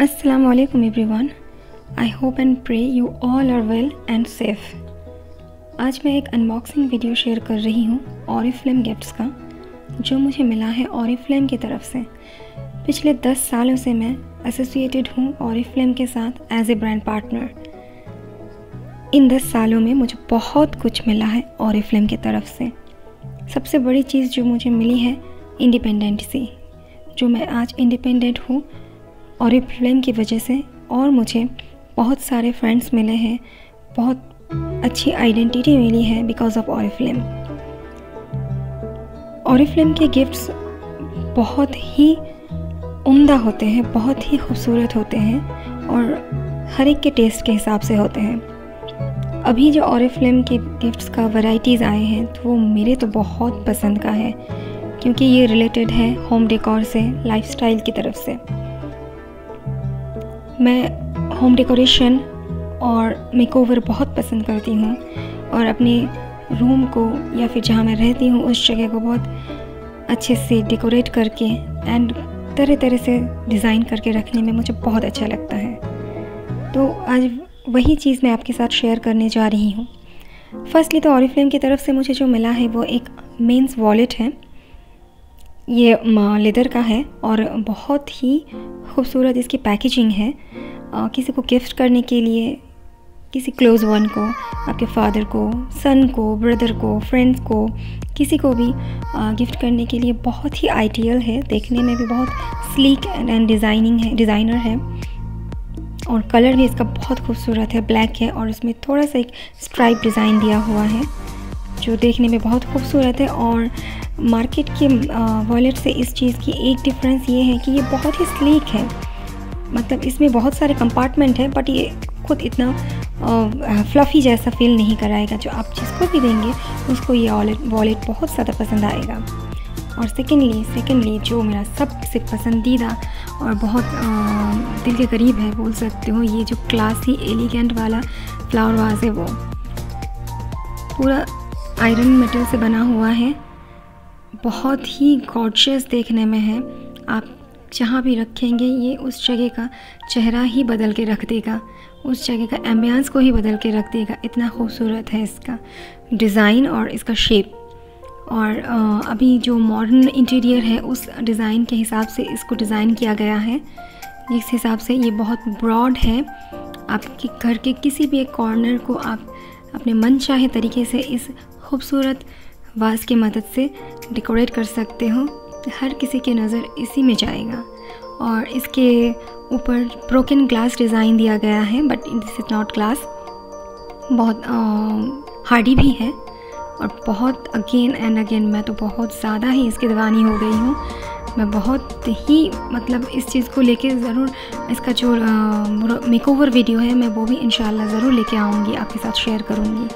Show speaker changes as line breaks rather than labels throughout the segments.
Assalamu alaikum everyone. I hope and pray you all are well and safe. आज मैं एक unboxing video share कर रही हूँ ऑरिफ्लेम गिफ्ट्स का, जो मुझे मिला है ऑरिफ्लेम की तरफ़ से पिछले 10 सालों से मैं एसोसिएटेड हूँ ऑरिफ्लेम के साथ एज ए ब्रांड पार्टनर इन 10 सालों में मुझे बहुत कुछ मिला है ऑरिफ्लेम की तरफ़ से सबसे बड़ी चीज़ जो मुझे मिली है इंडिपेंडेंसी जो मैं आज इंडिपेंडेंट हूँ और ये फ़िल्म की वजह से और मुझे बहुत सारे फ्रेंड्स मिले हैं। बहुत अच्छी आइडेंटिटी मिली है बिकॉज़ ऑफ़ और फ़िल्म और फ़िल्म के गिफ्ट्स बहुत ही उम्दा होते हैं, बहुत ही खूबसूरत होते हैं और हर एक के टेस्ट के हिसाब से होते हैं। अभी जो और फ़िल्म के गिफ्ट्स का वैरायटीज़ आए हैं तो वो मेरे तो बहुत पसंद का है, क्योंकि ये रिलेटेड है होम डेकोर से लाइफस्टाइल की तरफ़ से। मैं होम डेकोरेशन और मेकओवर बहुत पसंद करती हूँ और अपने रूम को या फिर जहाँ मैं रहती हूँ उस जगह को बहुत अच्छे से डेकोरेट करके एंड तरह तरह से डिज़ाइन करके रखने में मुझे बहुत अच्छा लगता है। तो आज वही चीज़ मैं आपके साथ शेयर करने जा रही हूँ। फर्स्टली तो ऑरिफ्लेम की तरफ़ से मुझे जो मिला है वो एक मेंस वॉलेट है। ये लेदर का है और बहुत ही खूबसूरत इसकी पैकेजिंग है। आ, किसी को गिफ्ट करने के लिए किसी क्लोज़ वन को आपके फादर को सन को ब्रदर को फ्रेंड्स को किसी को भी आ, गिफ्ट करने के लिए बहुत ही आइडियल है। देखने में भी बहुत स्लीक एंड डिज़ाइनिंग है डिज़ाइनर है। और कलर भी इसका बहुत खूबसूरत है ब्लैक है और इसमें थोड़ा सा एक स्ट्राइप डिज़ाइन दिया हुआ है। जो देखने में बहुत खूबसूरत है और मार्केट के वॉलेट से इस चीज़ की एक डिफरेंस ये है कि ये बहुत ही स्लीक है। मतलब इसमें बहुत सारे कंपार्टमेंट हैं बट ये खुद इतना फ्लफ़ी जैसा फील नहीं कराएगा। जो आप जिसको भी देंगे उसको ये वॉलेट वॉलेट बहुत ज़्यादा पसंद आएगा। और सेकेंडली सेकेंडली जो मेरा सबसे पसंदीदा और बहुत आ, दिल के करीब है बोल सकते हो ये जो क्लासी एलिगेंट वाला फ्लावर वाज है वो। पूरा आयरन मेटल से बना हुआ है। बहुत ही गॉडशियस देखने में है। आप जहाँ भी रखेंगे, ये उस जगह का चेहरा ही बदल के रख देगा। उस जगह का एम्बियंस को ही बदल के रख देगा। इतना खूबसूरत है इसका डिज़ाइन और इसका शेप और अभी जो मॉडर्न इंटीरियर है, उस डिज़ाइन के हिसाब से इसको डिज़ाइन किया गया है। जिस हिसाब से ये बहुत ब्रॉड है। आपके घर के किसी भी एक कॉर्नर को आप अपने मन चाहे तरीके से इस खूबसूरत वास की मदद से डेकोरेट कर सकते हो। हर किसी की नज़र इसी में जाएगा। और इसके ऊपर ब्रोकन ग्लास डिज़ाइन दिया गया है but this is not glass बहुत हार्डी भी है। और बहुत अगेन एंड अगेन मैं तो बहुत ज़्यादा ही इसकी दीवानी हो गई हूँ। मैं बहुत ही मतलब इस चीज़ को लेके ज़रूर, इसका जो मेकओवर वीडियो है, मैं वो भी इन ज़रूर लेके आऊँगी, आपके साथ शेयर करूँगी।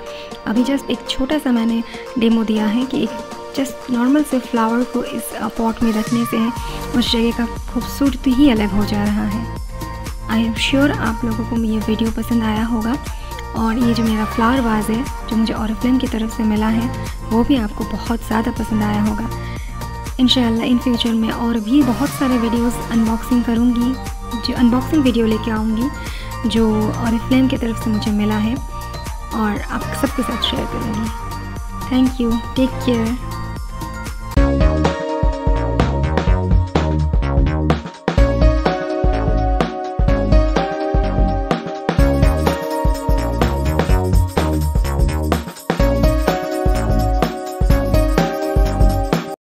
अभी जस्ट एक छोटा सा मैंने डेमो दिया है कि एक जस्ट नॉर्मल से फ्लावर को इस पॉट में रखने से उस जगह का खूबसूरती ही अलग हो जा रहा है। आई एम श्योर आप लोगों को ये वीडियो पसंद आया होगा, और ये जो मेरा फ्लावर वाज है, जो मुझे और की तरफ़ से मिला है, वो भी आपको बहुत ज़्यादा पसंद आया होगा। इन इन फ्यूचर में और भी बहुत सारे वीडियोस अनबॉक्सिंग करूँगी, जो अनबॉक्सिंग वीडियो लेके आऊँगी, जो और फ्लेम की तरफ़ से मुझे मिला है और आप सबके साथ शेयर करूँगी। Thank you take care